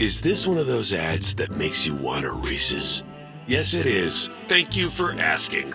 Is this one of those ads that makes you want a Reese's? Yes, it is. Thank you for asking.